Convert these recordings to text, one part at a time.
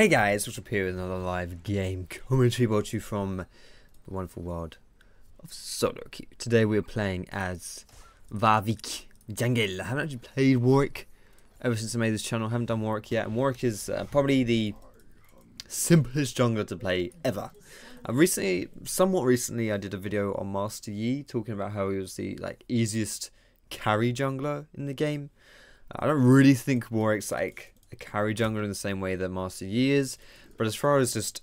Hey guys, what's up here with another live game commentary about you from the wonderful world of solo queue. Today we are playing as Warwick Jungle. I haven't actually played Warwick ever since I made this channel. I haven't done Warwick yet. And Warwick is uh, probably the simplest jungler to play ever. Uh, recently, somewhat recently, I did a video on Master Yi talking about how he was the like easiest carry jungler in the game. I don't really think Warwick's like a carry jungler in the same way that Master Yi is, but as far as just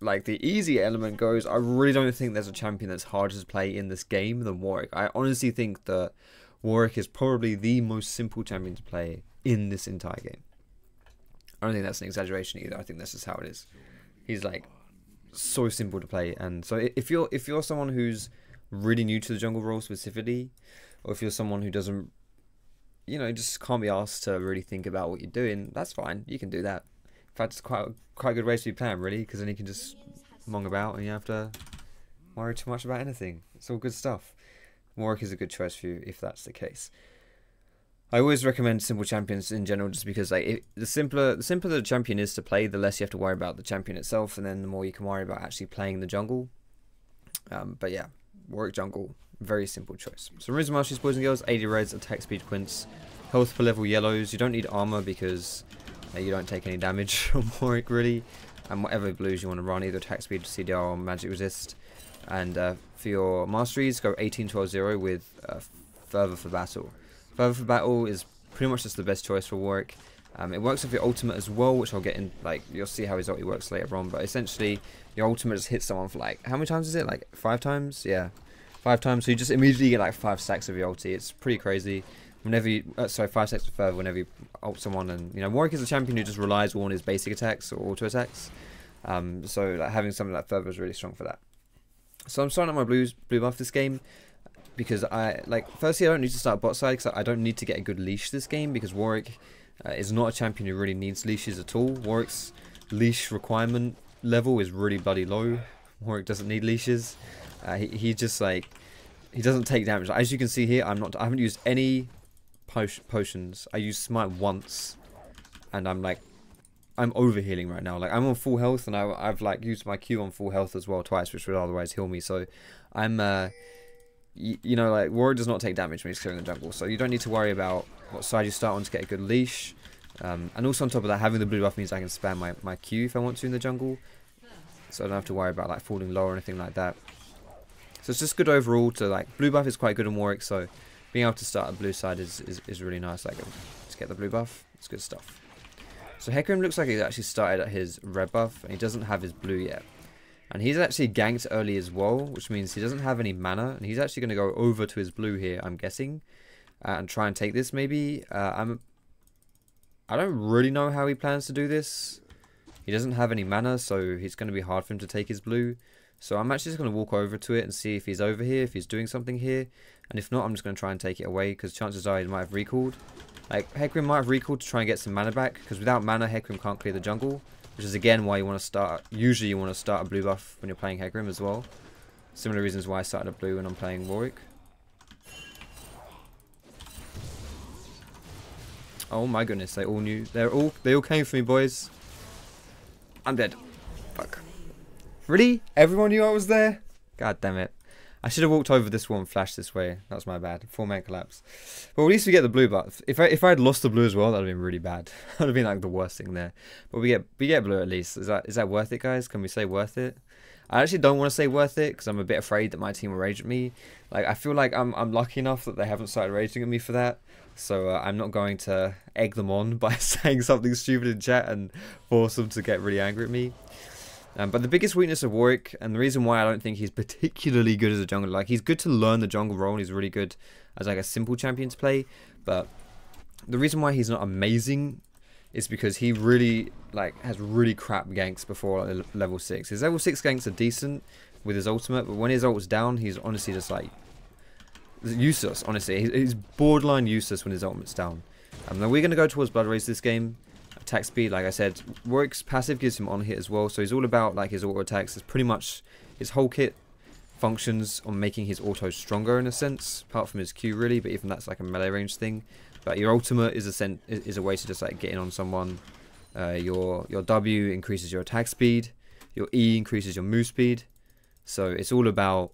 like the easy element goes, I really don't think there's a champion that's harder to play in this game than Warwick. I honestly think that Warwick is probably the most simple champion to play in this entire game. I don't think that's an exaggeration either. I think that's just how it is. He's like so simple to play, and so if you're if you're someone who's really new to the jungle role specifically, or if you're someone who doesn't you know, just can't be asked to really think about what you're doing, that's fine. You can do that. In fact, it's quite quite a good way to be playing, really, because then you can just mong about and you have to worry too much about anything. It's all good stuff. Warwick is a good choice for you if that's the case. I always recommend simple champions in general, just because like it, the simpler the simpler the champion is to play, the less you have to worry about the champion itself, and then the more you can worry about actually playing the jungle. Um, but yeah, Warwick jungle very simple choice. So reason why she's boys and girls, AD reds, attack speed quints, health per level yellows. You don't need armor because uh, you don't take any damage from Warwick really. And whatever blues you want to run, either attack speed, CDR, or magic resist. And uh, for your masteries, go 18 12 0 with uh, Fervor for Battle. Fervor for Battle is pretty much just the best choice for Warwick. Um, it works with your ultimate as well, which I'll get in, like, you'll see how his ulti works later on, but essentially, your ultimate just hits someone for, like, how many times is it? Like, five times? Yeah, five times. So you just immediately get like five stacks of your ulti. It's pretty crazy. Whenever you, uh, sorry, five stacks of Fervor whenever you ult someone, and you know Warwick is a champion who just relies on his basic attacks or auto attacks. Um, so like, having something like fervor is really strong for that. So I'm starting on my blues blue buff this game because I like firstly I don't need to start bot side because I don't need to get a good leash this game because Warwick uh, is not a champion who really needs leashes at all. Warwick's leash requirement level is really bloody low. Warwick doesn't need leashes. Uh, he, he just like he doesn't take damage. As you can see here, I'm not. I haven't used any potions. I used smite once, and I'm like, I'm over healing right now. Like I'm on full health, and I, I've like used my Q on full health as well twice, which would otherwise heal me. So I'm, uh, you know, like Warwick does not take damage when he's clearing the jungle, so you don't need to worry about what side you start on to get a good leash. Um, and also on top of that, having the blue buff means I can spam my, my Q if I want to in the jungle. So I don't have to worry about like falling low or anything like that. So it's just good overall to like blue buff is quite good in Warwick, so being able to start at blue side is, is, is really nice. Like to get the blue buff, it's good stuff. So Hecarim looks like he's actually started at his red buff and he doesn't have his blue yet. And he's actually ganked early as well, which means he doesn't have any mana. And he's actually going to go over to his blue here, I'm guessing. Uh, and try and take this maybe. Uh, I'm, I don't really know how he plans to do this. He doesn't have any mana, so it's going to be hard for him to take his blue. So I'm actually just going to walk over to it and see if he's over here, if he's doing something here. And if not, I'm just going to try and take it away because chances are he might have recalled. Like, Hecarim might have recalled to try and get some mana back because without mana, Hecarim can't clear the jungle. Which is again why you want to start, usually you want to start a blue buff when you're playing Hecarim as well. Similar reasons why I started a blue when I'm playing Warwick. Oh my goodness, they all knew. They're all, they all came for me, boys. I'm dead. Fuck. Really? Everyone knew I was there? God damn it. I should have walked over this one flash this way. That was my bad. Four man collapse. But at least we get the blue buff. If I if I had lost the blue as well, that would have been really bad. that would have been like the worst thing there. But we get we get blue at least. Is that is that worth it, guys? Can we say worth it? I actually don't want to say worth it because I'm a bit afraid that my team will rage at me. Like I feel like I'm I'm lucky enough that they haven't started raging at me for that. So uh, I'm not going to egg them on by saying something stupid in chat and force them to get really angry at me. Um, but the biggest weakness of Warwick, and the reason why I don't think he's particularly good as a jungler, like he's good to learn the jungle role, and he's really good as like a simple champion to play. But the reason why he's not amazing is because he really like has really crap ganks before level six. His level six ganks are decent with his ultimate, but when his ult's down, he's honestly just like useless. Honestly, he's borderline useless when his ultimate's down. Um, we're gonna go towards Blood Razor this game attack speed, like I said, Warwick's passive gives him on hit as well, so he's all about like his auto attacks. It's pretty much his whole kit functions on making his auto stronger in a sense, apart from his Q really, but even that's like a melee range thing. But your ultimate is a is a way to just like get in on someone Uh, your your W increases your attack speed. Your E increases your move speed. So it's all about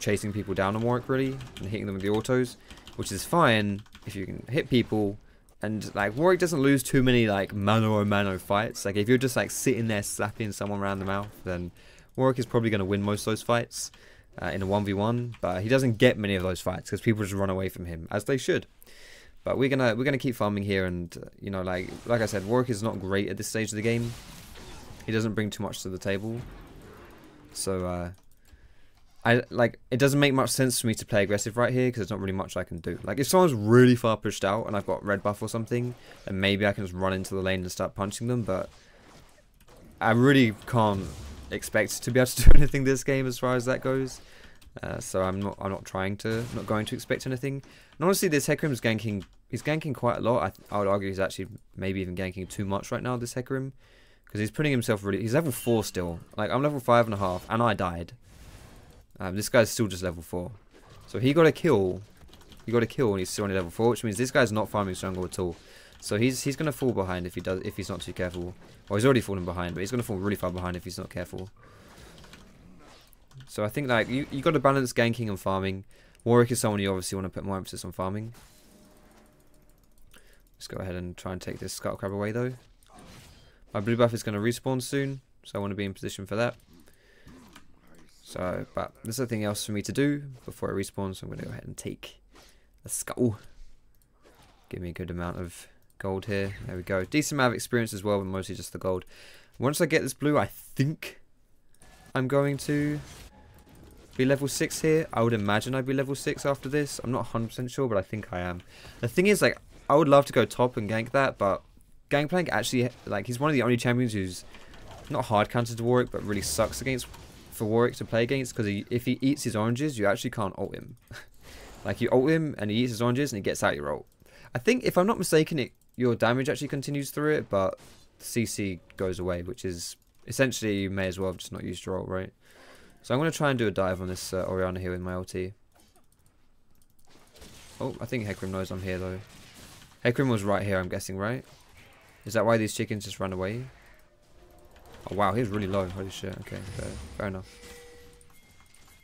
chasing people down on Warwick really and hitting them with the autos, which is fine if you can hit people. And like Warwick doesn't lose too many like mano a mano fights. Like if you're just like sitting there slapping someone around the mouth, then Warwick is probably going to win most of those fights uh, in a 1v1. But he doesn't get many of those fights because people just run away from him as they should. But we're gonna we're gonna keep farming here, and uh, you know, like like I said, Warwick is not great at this stage of the game. He doesn't bring too much to the table. So uh, I like it doesn't make much sense for me to play aggressive right here because there's not really much I can do. Like if someone's really far pushed out and I've got red buff or something, then maybe I can just run into the lane and start punching them. But I really can't expect to be able to do anything this game as far as that goes. Uh, so I'm not I'm not trying to not going to expect anything. And honestly, this Hecarim's ganking he's ganking quite a lot. I, I would argue he's actually maybe even ganking too much right now. This Hecarim because he's putting himself really. He's level four still. Like I'm level five and a half, and I died. Um, this guy's still just level four, so he got a kill. He got a kill, and he's still only level four, which means this guy's not farming jungle at all. So he's he's gonna fall behind if he does if he's not too careful. Well, he's already fallen behind, but he's gonna fall really far behind if he's not careful. So I think like you you got to balance ganking and farming. Warwick is someone you obviously want to put more emphasis on farming. Let's go ahead and try and take this Scuttle Crab away though. My blue buff is going to respawn soon, so I want to be in position for that. So, but there's nothing else for me to do before I respawn, so I'm going to go ahead and take a skull. Give me a good amount of gold here. There we go. Decent amount of experience as well, but mostly just the gold. Once I get this blue, I think I'm going to be level 6 here. I would imagine I'd be level 6 after this. I'm not 100% sure, but I think I am. The thing is, like, I would love to go top and gank that, but Gangplank actually, like, he's one of the only champions who's not hard countered to Warwick, but really sucks against for Warwick to play against because if he eats his oranges, you actually can't ult him. like, you ult him and he eats his oranges and he gets out your ult. I think, if I'm not mistaken, it your damage actually continues through it, but CC goes away, which is essentially you may as well have just not used your ult, right? So I'm going to try and do a dive on this uh, Orianna here with my ulti. Oh, I think Hecarim knows I'm here though. Hecarim was right here, I'm guessing, right? Is that why these chickens just ran away? Oh wow, he's really low. Holy shit. Okay, fair, fair enough.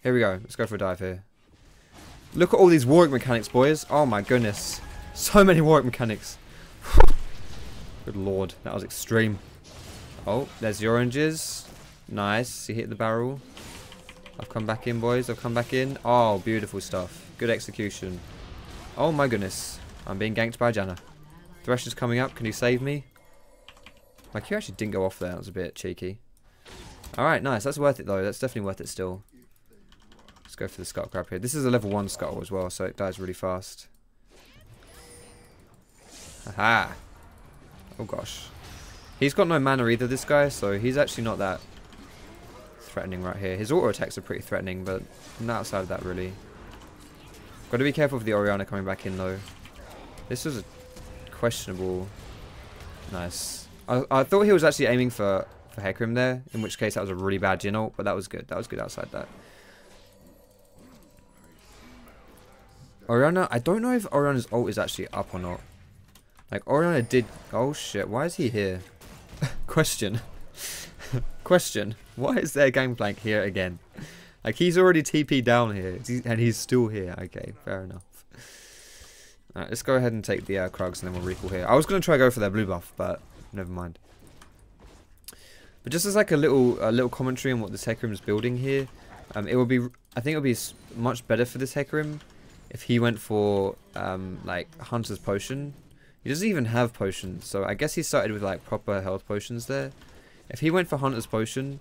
Here we go. Let's go for a dive here. Look at all these Warwick mechanics, boys. Oh my goodness. So many Warwick mechanics. Good lord, that was extreme. Oh, there's the oranges. Nice. He hit the barrel. I've come back in, boys. I've come back in. Oh, beautiful stuff. Good execution. Oh my goodness. I'm being ganked by Janna. Thresh is coming up. Can you save me? My Q actually didn't go off there. That was a bit cheeky. Alright, nice. That's worth it, though. That's definitely worth it still. Let's go for the Scuttle Crab here. This is a level 1 Scuttle as well, so it dies really fast. Aha! Oh, gosh. He's got no mana either, this guy, so he's actually not that threatening right here. His auto attacks are pretty threatening, but not outside of that, really. Got to be careful of the Orianna coming back in, though. This was a questionable. Nice. I, I thought he was actually aiming for, for Hecarim there, in which case that was a really bad Jhin ult, but that was good. That was good outside that. Orianna, I don't know if Orianna's ult is actually up or not. Like, Orianna did... Oh, shit. Why is he here? Question. Question. Why is there Gangplank here again? Like, he's already TP down here, and he's still here. Okay, fair enough. Alright, let's go ahead and take the uh, Krugs and then we'll recall here. I was going to try go for their blue buff, but never mind. But just as like a little a little commentary on what this is building here, um, it would be I think it would be much better for this Hecarim if he went for um, like Hunter's Potion. He doesn't even have potions, so I guess he started with like proper health potions there. If he went for Hunter's Potion,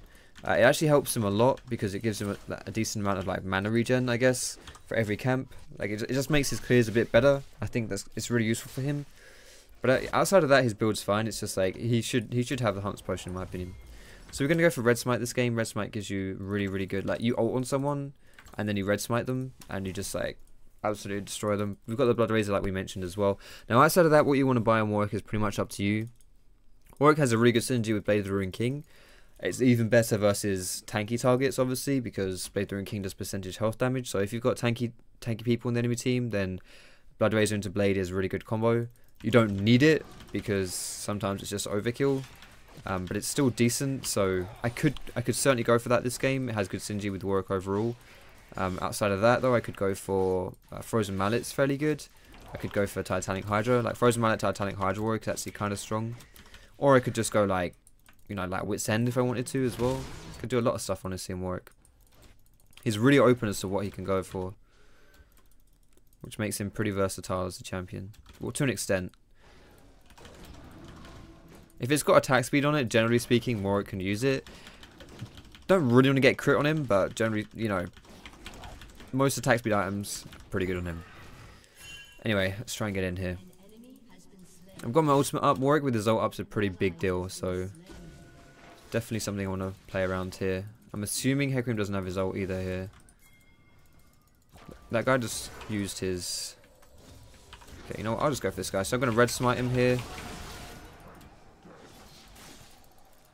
uh, it actually helps him a lot because it gives him a, a, decent amount of like mana regen, I guess, for every camp. Like it, it just makes his clears a bit better. I think that's it's really useful for him. But uh, outside of that, his build's fine. It's just like he should he should have the Hunt's Potion in my opinion. So we're gonna go for Red Smite this game. Red Smite gives you really really good like you ult on someone and then you Red Smite them and you just like absolutely destroy them. We've got the Blood Razor like we mentioned as well. Now outside of that, what you want to buy on Warwick is pretty much up to you. Warwick has a really good synergy with Blade of the Ruined King. It's even better versus tanky targets, obviously, because Blade of the Ruined King does percentage health damage. So if you've got tanky tanky people in the enemy team, then Blood Razor into Blade is a really good combo. You don't need it because sometimes it's just overkill. Um, but it's still decent, so I could I could certainly go for that this game. It has good synergy with Warwick overall. Um, outside of that, though, I could go for uh, Frozen Mallet's fairly good. I could go for Titanic Hydra. Like Frozen Mallet, Titanic Hydra Warwick is actually kind of strong. Or I could just go like, you know, like Wit's End if I wanted to as well. Could do a lot of stuff on honestly in Warwick. He's really open as to what he can go for. Which makes him pretty versatile as a champion. Well, to an extent. If it's got attack speed on it, generally speaking, Warwick can use it. Don't really want to get crit on him, but generally, you know, most attack speed items, pretty good on him. Anyway, let's try and get in here. I've got my ultimate up. Warwick with his ult up's a pretty big deal, so definitely something I want to play around here. I'm assuming Hecarim doesn't have his ult either here. That guy just used his... Okay, you know what? I'll just go for this guy. So I'm going to red smite him here.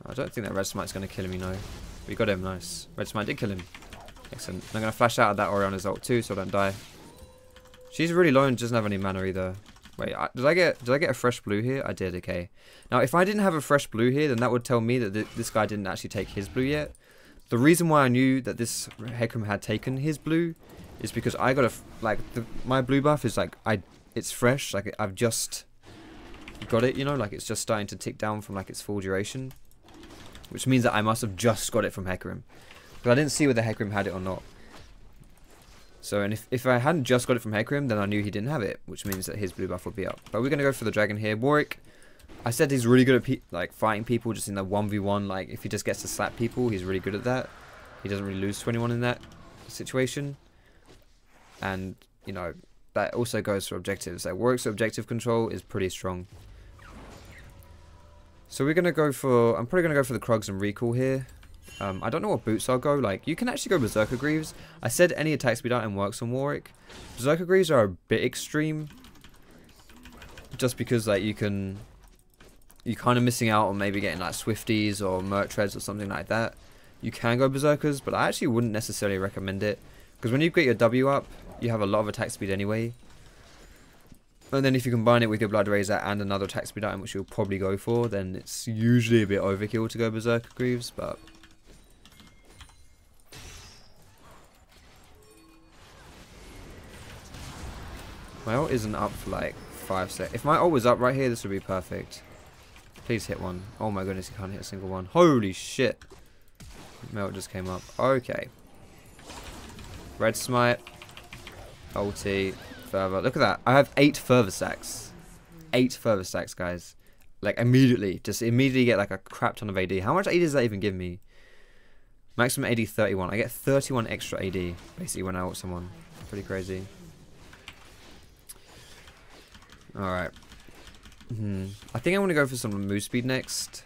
I don't think that red smite's going to kill him, you know. We got him, nice. Red smite did kill him. Excellent. I'm going to flash out of that Orianna's ult too, so I don't die. She's really low and doesn't have any mana either. Wait, I, did I get did I get a fresh blue here? I did, okay. Now, if I didn't have a fresh blue here, then that would tell me that th this guy didn't actually take his blue yet. The reason why I knew that this Hecarim had taken his blue is because I got a, like, the, my blue buff is like, I it's fresh, like I've just got it, you know, like it's just starting to tick down from like its full duration. Which means that I must have just got it from Hecarim. But I didn't see whether Hecarim had it or not. So, and if, if I hadn't just got it from Hecarim, then I knew he didn't have it, which means that his blue buff would be up. But we're going to go for the dragon here. Warwick, I said he's really good at like fighting people just in the 1v1. Like, if he just gets to slap people, he's really good at that. He doesn't really lose to anyone in that situation. And, you know, that also goes for objectives. Like, Warwick's objective control is pretty strong. So we're going to go for... I'm probably going to go for the Krugs and Recall here. Um, I don't know what boots I'll go. Like, you can actually go Berserker Greaves. I said any attack speed item works on Warwick. Berserker Greaves are a bit extreme. Just because, like, you can... You're kind of missing out on maybe getting, like, Swifties or Merc Treads or something like that. You can go Berserkers, but I actually wouldn't necessarily recommend it. Because when you get your W up, you have a lot of attack speed anyway. And then if you combine it with your Blood Razor and another attack speed item, which you'll probably go for, then it's usually a bit overkill to go Berserker Greaves, but My ult isn't up for like 5 seconds. If my ult was up right here, this would be perfect. Please hit one. Oh my goodness, you can't hit a single one. Holy shit. Melt just came up. Okay. Red Smite. Ulti. Fervor. Look at that. I have 8 Fervor stacks. 8 Fervor stacks, guys. Like, immediately. Just immediately get like a crap ton of AD. How much AD does that even give me? Maximum AD 31. I get 31 extra AD, basically, when I ult someone. Pretty crazy. Alright. Hmm. I think I want to go for some move speed next.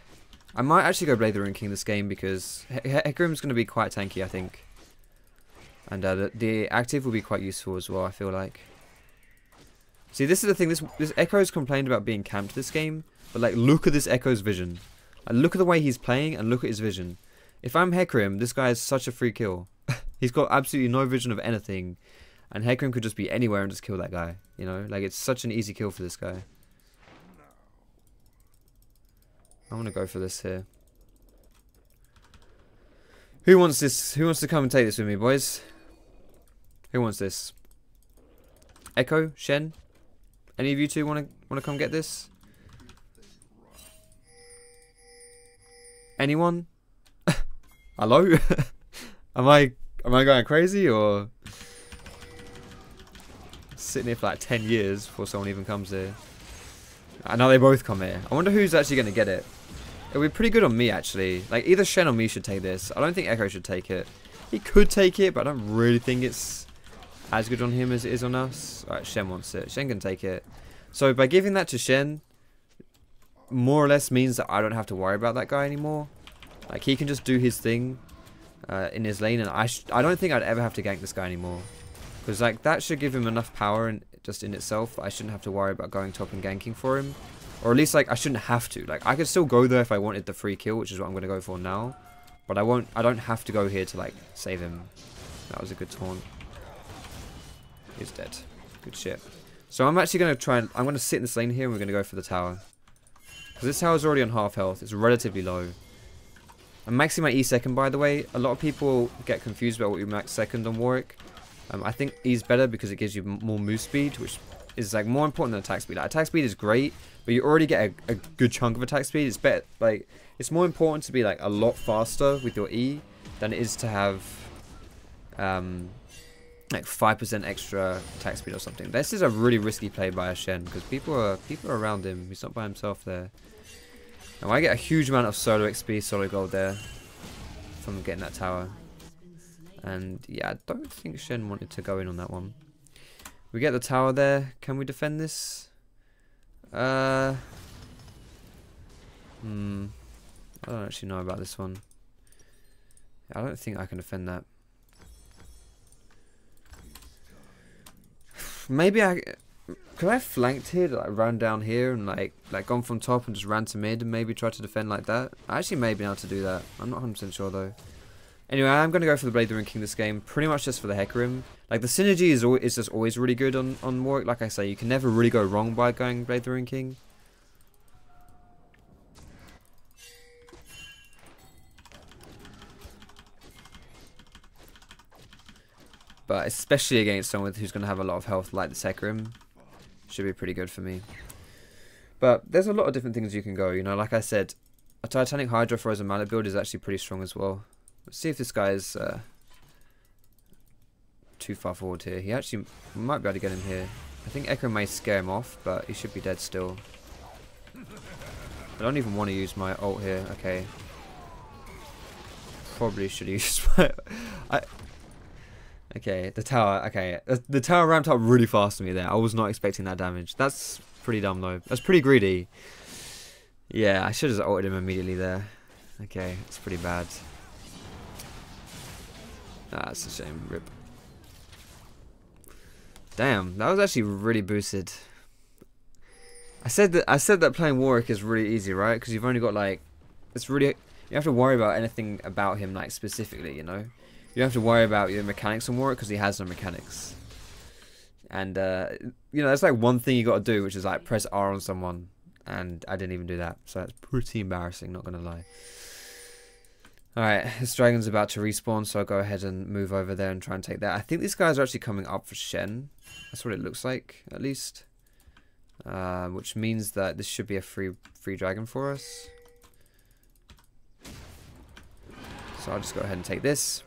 I might actually go Blade the Ruined King this game because he Hecarim's going to be quite tanky, I think. And uh, the, the, active will be quite useful as well, I feel like. See, this is the thing. This this Ekko's complained about being camped this game, but like, look at this Ekko's vision. Like, look at the way he's playing and look at his vision. If I'm Hecarim, this guy is such a free kill. he's got absolutely no vision of anything. And Hecarim could just be anywhere and just kill that guy. You know, like it's such an easy kill for this guy. I want to go for this here. Who wants this? Who wants to come and take this with me, boys? Who wants this? Ekko, Shen, any of you two want to want to come get this? Anyone? Hello? am I am I going crazy or? sitting here for like 10 years before someone even comes here. And now they both come here. I wonder who's actually going to get it. It would be pretty good on me, actually. Like, either Shen or me should take this. I don't think Ekko should take it. He could take it, but I don't really think it's as good on him as it is on us. Alright, Shen wants it. Shen can take it. So, by giving that to Shen, more or less means that I don't have to worry about that guy anymore. Like, he can just do his thing uh, in his lane, and I, I don't think I'd ever have to gank this guy anymore. Because like that should give him enough power in, just in itself. I shouldn't have to worry about going top and ganking for him. Or at least like I shouldn't have to. Like I could still go there if I wanted the free kill, which is what I'm going to go for now. But I won't. I don't have to go here to like save him. That was a good taunt. He's dead. Good shit. So I'm actually going to try and... I'm going to sit in this lane here and we're going to go for the tower. Because this tower's already on half health. It's relatively low. I'm maxing my E second, by the way. A lot of people get confused about what you max second on Warwick. Um, I think E's better because it gives you more move speed, which is like more important than attack speed. Like, attack speed is great, but you already get a, a good chunk of attack speed. It's better, like, it's more important to be like a lot faster with your E than it is to have um, like 5% extra attack speed or something. This is a really risky play by a Shen because people are people are around him. He's not by himself there. Now I get a huge amount of solo XP, solo gold there from getting that tower. And yeah, I don't think Shen wanted to go in on that one. We get the tower there. Can we defend this? Uh, hmm. I don't actually know about this one. I don't think I can defend that. Maybe I could I have flanked here, like run down here and like like gone from top and just ran to mid and maybe try to defend like that. I actually may be able to do that. I'm not 100% sure though. Anyway, I'm going to go for the Blade the Ruined King this game, pretty much just for the Hecarim. Like, the synergy is, is just always really good on, on Warwick. Like I say, you can never really go wrong by going Blade the Ruined King. But especially against someone who's going to have a lot of health like the Hecarim. Should be pretty good for me. But there's a lot of different things you can go. You know, like I said, a Titanic Hydra for as a mana build is actually pretty strong as well. Let's see if this guy is uh, too far forward here. He actually might be able to get him here. I think Ekko may scare him off, but he should be dead still. I don't even want to use my ult here. Okay. Probably should use my... I, Okay, the tower, okay. The, the tower ramped up really fast to me there. I was not expecting that damage. That's pretty dumb though. That's pretty greedy. Yeah, I should have ulted him immediately there. Okay, it's pretty bad. That's a shame. Rip. Damn, that was actually really boosted. I said that I said that playing Warwick is really easy, right? Because you've only got like, it's really you have to worry about anything about him like specifically, you know. You don't have to worry about your mechanics on Warwick because he has no mechanics. And, uh, you know, that's like one thing you got to do, which is like press R on someone. And I didn't even do that. So that's pretty embarrassing, not going to lie. Alright, this dragon's about to respawn, so I'll go ahead and move over there and try and take that. I think these guys are actually coming up for Shen. That's what it looks like, at least. Uh, which means that this should be a free free dragon for us. So I'll just go ahead and take this.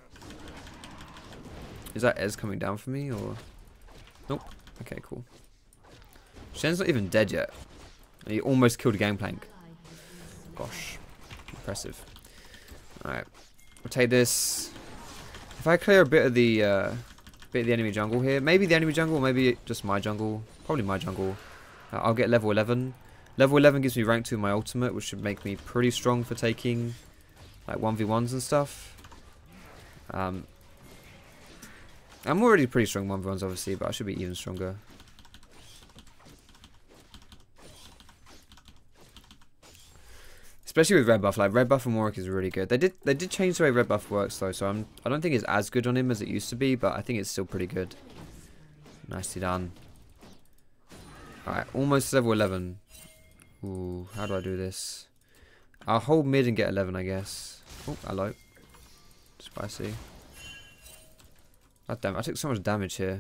Is that Ez coming down for me, or...? Nope. Okay, cool. Shen's not even dead yet. He almost killed a Gangplank. Gosh. Impressive. Alright. We'll take this. If I clear a bit of the, uh, bit of the enemy jungle here, maybe the enemy jungle, maybe just my jungle. Probably my jungle. Uh, I'll get level 11. Level 11 gives me rank 2 in my ultimate, which should make me pretty strong for taking, like, 1v1s and stuff. Um, I'm already pretty strong 1v1s obviously, but I should be even stronger. Especially with red buff, like red buff and Warwick is really good. They did they did change the way red buff works though, so I'm I don't think it's as good on him as it used to be, but I think it's still pretty good. Nicely done. Alright, almost level 11. Ooh, how do I do this? I'll hold mid and get 11, I guess. Oh, hello. Spicy. God damn, I took so much damage here.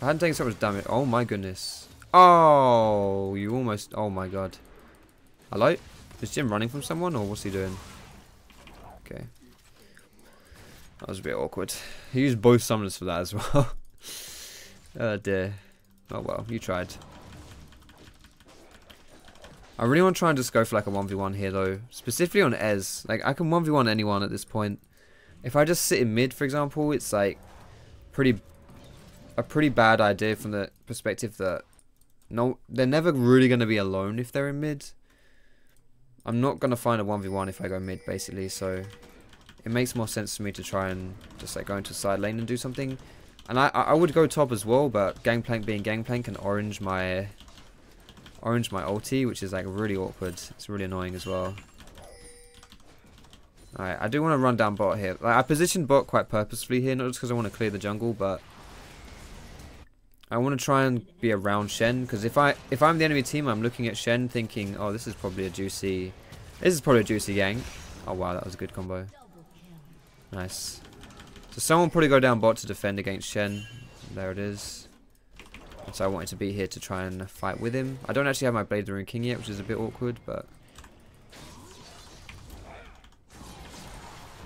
I hadn't taken so much damage. Oh my goodness. Oh, you almost... Oh my god. Hello? Is Jhin running from someone or what's he doing? Okay. That was a bit awkward. He used both summoners for that as well. oh dear. Oh well, you tried. I really want to try and just go for like a 1v1 here though. Specifically on Ez. Like I can 1v1 anyone at this point. If I just sit in mid, for example, it's like pretty a pretty bad idea from the perspective that no, they're never really going to be alone if they're in mid. I'm not going to find a 1v1 if I go mid, basically, so it makes more sense for me to try and just like go into side lane and do something. And I, I would go top as well, but Gangplank being Gangplank and orange my orange my ulti, which is like really awkward. It's really annoying as well. Alright, I do want to run down bot here. Like, I positioned bot quite purposefully here, not just because I want to clear the jungle, but... I want to try and be around Shen because if I if I'm the enemy team, I'm looking at Shen thinking, oh, this is probably a juicy, this is probably a juicy gank. Oh wow, that was a good combo. Nice. So someone probably go down bot to defend against Shen. There it is. So I wanted to be here to try and fight with him. I don't actually have my Blade of the Ruined King yet, which is a bit awkward, but...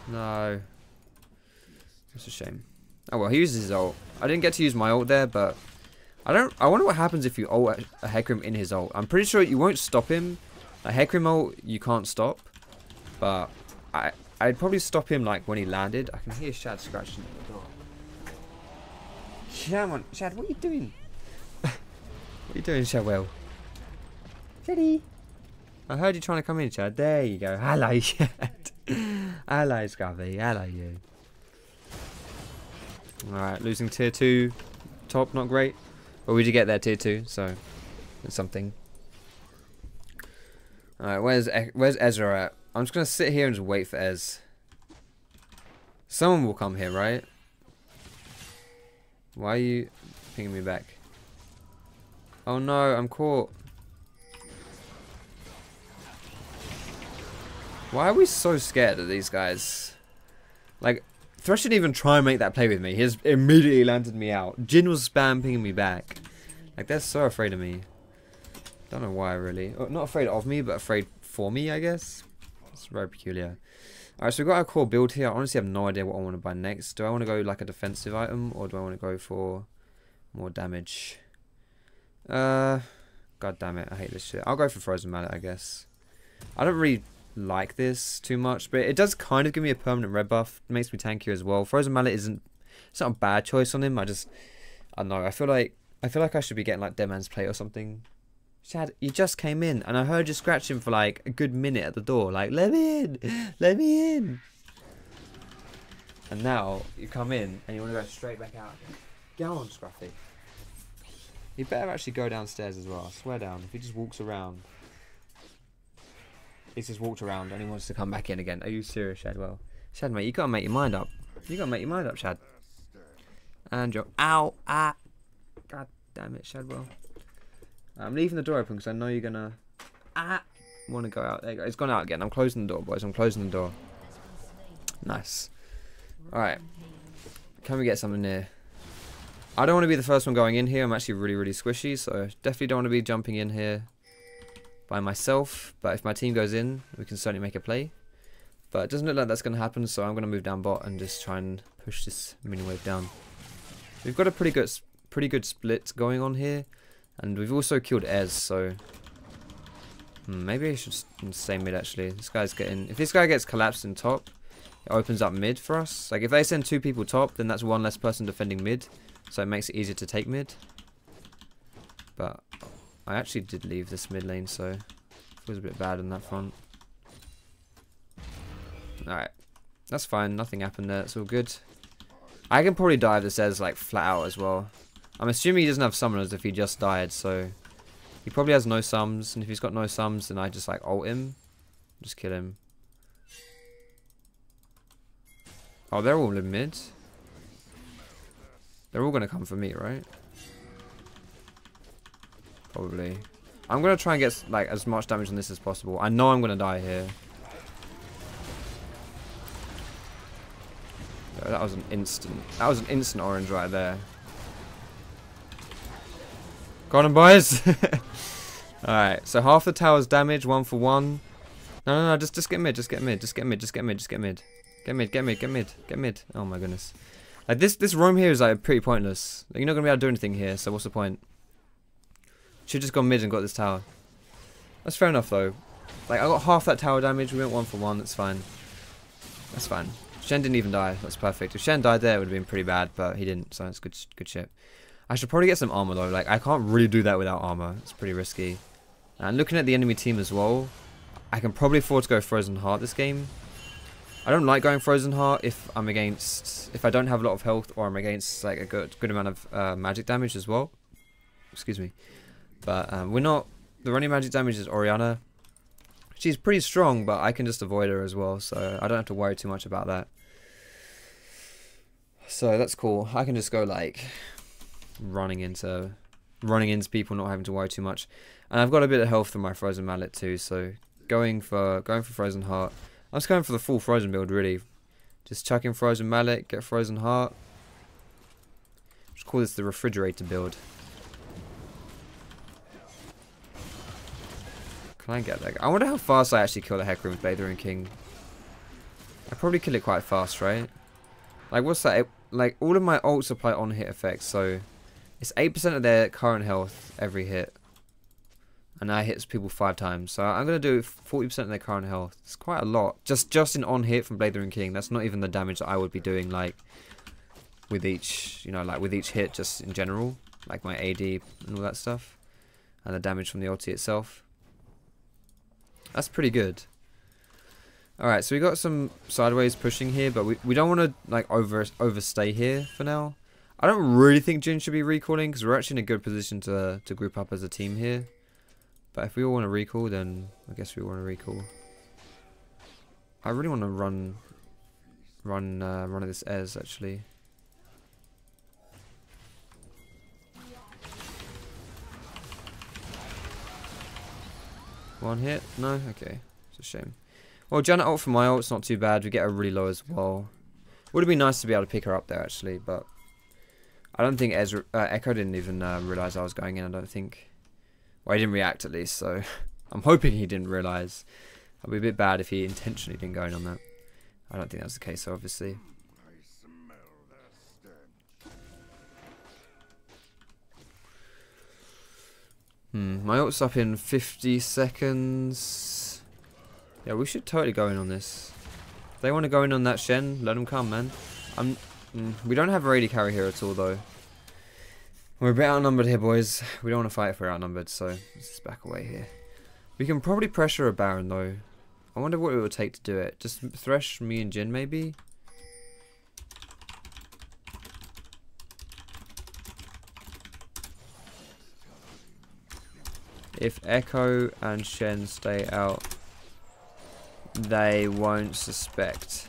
No. That's a shame. Oh well, he uses his ult. I didn't get to use my ult there, but... I don't... I wonder what happens if you ult a Hecarim in his ult. I'm pretty sure you won't stop him. A Hecarim ult, you can't stop. But... I, I'd probably stop him like when he landed. I can hear Shad scratching at the door. Shad, Shad, what are you doing? what are you doing, Shadwell? Shaddy. I heard you trying to come in, Shad. There you go. Hello, Shad. Hello, Scruffy. Hello, you. Alright, losing tier 2. Top, not great. But we did get there tier 2, so it's something. Alright, where's where's Ezra at? I'm just going to sit here and just wait for Ez. Someone will come here, right? Why are you pinging me back? Oh no, I'm caught. Why are we so scared of these guys? Like, Thresh didn't even try and make that play with me. He just immediately landed me out. Jhin was spam pinging me back. Like, they're so afraid of me. Don't know why, really. Oh, not afraid of me, but afraid for me, I guess. It's very peculiar. Alright, so we've got our core build here. I honestly have no idea what I want to buy next. Do I want to go like a defensive item or do I want to go for more damage? Uh, God damn it, I hate this shit. I'll go for Frozen Mallet, I guess. I don't really like this too much, but it does kind of give me a permanent red buff. It makes me tankier as well. Frozen Mallet isn't, it's not a bad choice on him. I just, I don't know. I feel like, I feel like I should be getting like Dead Man's Plate or something Shad, you just came in, and I heard you scratching for like a good minute at the door, like, let me in, let me in. And now you come in, and you want to go straight back out. again. Go on, Scruffy. You better actually go downstairs as well, I swear down. If he just walks around. He's just walked around and he wants to come back in again. Are you serious, Shadwell? Shad, mate, you gotta make your mind up. You gotta make your mind up, Shad. And you're... Ow! Ah! God damn it, Shadwell. I'm leaving the door open because I know you're gonna ah want to go out. There you go. It's gone out again. I'm closing the door, boys. I'm closing the door. Nice. All right. Can we get something near? I don't want to be the first one going in here. I'm actually really, really squishy, so definitely don't want to be jumping in here by myself. But if my team goes in, we can certainly make a play. But it doesn't look like that's going to happen, so I'm going to move down bot and just try and push this mini wave down. We've got a pretty good, pretty good split going on here. And we've also killed Ez, so... Hmm, maybe I should stay mid, actually. This guy's getting... If this guy gets collapsed in top, it opens up mid for us. Like, if they send two people top, then that's one less person defending mid. So it makes it easier to take mid. But I actually did leave this mid lane, so... It was a bit bad on that front. Alright. That's fine. Nothing happened there. It's all good. I can probably dive this as like, flat out as well. I'm assuming he doesn't have summoners if he just died, so... He probably has no sums, and if he's got no sums, then I just, like, ult him. Just kill him. Oh, they're all in mid. They're all to come for me, right? Probably. I'm going to try and get, like, as much damage on this as possible. I know I'm going to die here. That was an instant. That was an instant orange right there. Got him, boys. Alright, so half the tower's damage, one for one. No, no, no, just, just get mid, just get mid, just get mid, just get mid, just get mid. Get mid, get mid, get mid, get mid. Oh my goodness. Like this, this roam here is like pretty pointless. Like, you're not gonna be able to do anything here, so what's the point? Should just gone mid and got this tower. That's fair enough though. Like I got half that tower damage, we went one for one, that's fine. That's fine. Shen didn't even die, that's perfect. If Shen died there it would have been pretty bad, but he didn't, so it's good good shit. I should probably get some armor though. Like, I can't really do that without armor. It's pretty risky. And looking at the enemy team as well, I can probably afford to go Frozen Heart this game. I don't like going Frozen Heart if I'm against, if I don't have a lot of health or I'm against like a good good amount of uh, magic damage as well. Excuse me. But um, we're not, the only magic damage is Orianna. She's pretty strong, but I can just avoid her as well, so I don't have to worry too much about that. So that's cool. I can just go like running into running into people, not having to worry too much. And I've got a bit of health from my frozen mallet too, so going for going for frozen heart. I was going for the full frozen build really. Just chuck in frozen mallet, get frozen heart. Just call this the refrigerator build. Can I get that? I wonder how fast I actually kill the Hecarim with Blathering King. I probably kill it quite fast, right? Like, what's that? like, all of my ults apply on hit effects, so it's 8% of their current health every hit. And that hits people five times. So I'm going to do 40% of their current health. It's quite a lot. Just just in on hit from Blathering King. That's not even the damage that I would be doing, like, with each, you know, like, with each hit, just in general. Like, my AD and all that stuff. And the damage from the ulti itself. That's pretty good. Alright, so we got some sideways pushing here, but we, we don't want to like over overstay here for now. I don't really think Jhin should be recalling because we're actually in a good position to to group up as a team here. But if we all want to recall, then I guess we want to recall. I really want to run run uh, run of this Ez actually. One hit? No? Okay. It's a shame. Well, Janna ult for my ult, it's not too bad. We get her really low as well. Would have been nice to be able to pick her up there, actually, but... I don't think Ezra, uh, Ekko didn't even uh, realise I was going in, I don't think. Well, he didn't react, at least, so... I'm hoping he didn't realise. I'd be a bit bad if he intentionally didn't go in on that. I don't think that's the case, obviously. Hmm, my ult's up in 50 seconds. Yeah, we should totally go in on this. If they want to go in on that Shen, let them come, man. I'm, mm, we don't have a AD carry here at all, though. We're a bit outnumbered here, boys. We don't want to fight if we're outnumbered, so let's just back away here. We can probably pressure a Baron, though. I wonder what it would take to do it. Just thresh me and Jhin, maybe? If Ekko and Shen stay out, they won't suspect.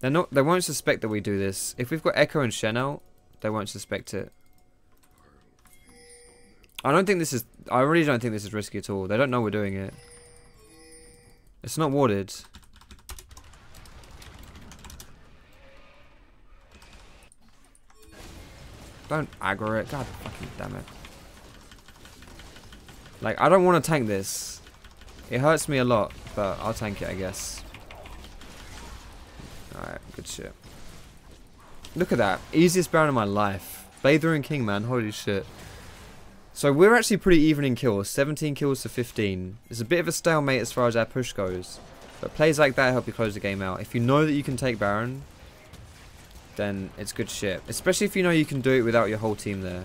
They're not. They won't suspect that we do this. If we've got Ekko and Shen out, they won't suspect it. I don't think this is. I really don't think this is risky at all. They don't know we're doing it. It's not warded. Don't aggro it. God fucking damn it. Like, I don't want to tank this. It hurts me a lot, but I'll tank it, I guess. Alright, good shit. Look at that. Easiest Baron of my life. Bather and King, man. Holy shit. So we're actually pretty even in kills. 17 kills to 15. It's a bit of a stalemate as far as our push goes. But plays like that help you close the game out. If you know that you can take Baron, then it's good shit. Especially if you know you can do it without your whole team there.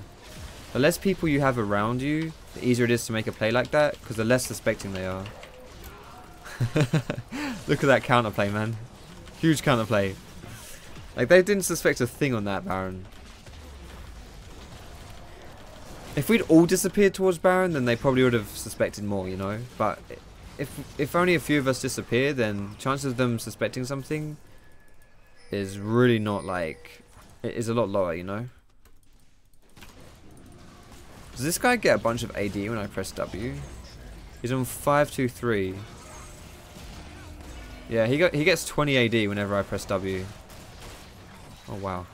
The less people you have around you, the easier it is to make a play like that, because the less suspecting they are. Look at that counterplay, man. Huge counterplay. Like, they didn't suspect a thing on that Baron. If we'd all disappeared towards Baron, then they probably would have suspected more, you know? But if if only a few of us disappear, then chances of them suspecting something is really not, like... It is a lot lower, you know? Does this guy get a bunch of AD when I press W? He's on 523. Yeah, he got he gets 20 AD whenever I press W. Oh wow.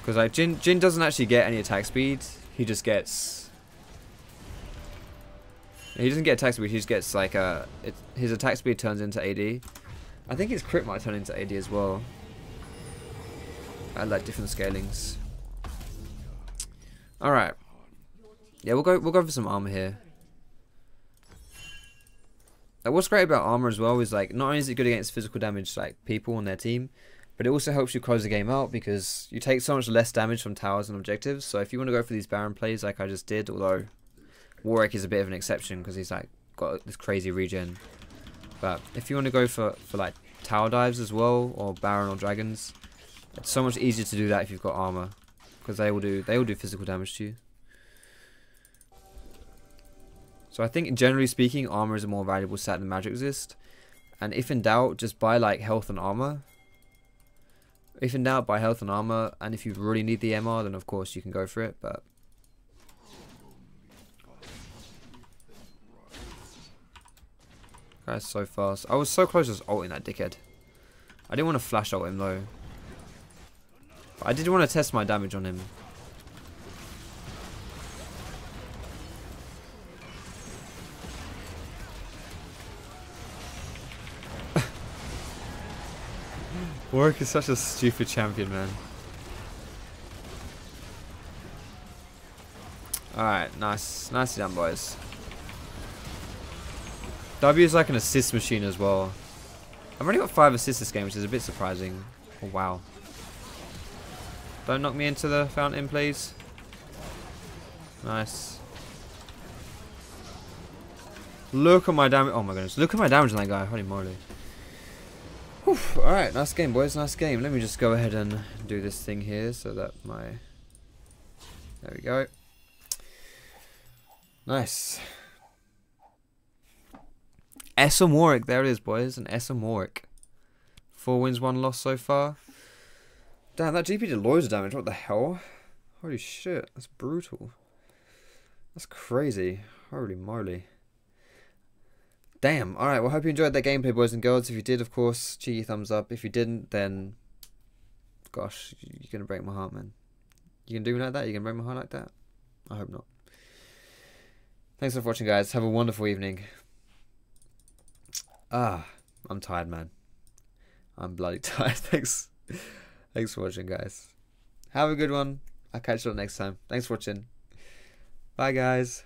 Because like Jin Jhin doesn't actually get any attack speed. He just gets. He doesn't get attack speed. He just gets like a. It, his attack speed turns into AD. I think his crit might turn into AD as well. At like different scalings. All right. Yeah, we'll go. We'll go for some armor here. Like, what's great about armor as well is like not only is it good against physical damage like people on their team, but it also helps you close the game out because you take so much less damage from towers and objectives. So if you want to go for these Baron plays like I just did, although Warwick is a bit of an exception because he's like got this crazy regen. But if you want to go for for like tower dives as well or Baron or dragons, it's so much easier to do that if you've got armor because they will do they will do physical damage to you. So I think generally speaking, armor is a more valuable stat than magic resist. And if in doubt, just buy like health and armor. If in doubt, buy health and armor, and if you really need the MR, then of course you can go for it, but... Guy's so fast. I was so close to ulting that dickhead. I didn't want to flash ult him though. But I did want to test my damage on him. Warwick is such a stupid champion, man. Alright, nice. Nicely done, boys. W is like an assist machine as well. I've only got five assists this game, which is a bit surprising. Oh, wow. Don't knock me into the fountain, please. Nice. Look at my damage. Oh my goodness. Look at my damage on that guy. Holy moly. Alright, nice game, boys. Nice game. Let me just go ahead and do this thing here so that my... There we go. Nice. Essam Warwick. There it is, boys. An Essam Warwick. Four wins, one loss so far. Damn, that GP did loads of damage. What the hell? Holy shit. That's brutal. That's crazy. Holy moly. Damn. Alright, well, hope you enjoyed that gameplay, boys and girls. If you did, of course, cheeky thumbs up. If you didn't, then... Gosh, you're going to break my heart, man. You can do me like that? You can break my heart like that? I hope not. Thanks for watching, guys. Have a wonderful evening. Ah, I'm tired, man. I'm bloody tired. Thanks. Thanks for watching, guys. Have a good one. I'll catch you all next time. Thanks for watching. Bye, guys.